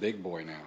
big boy now.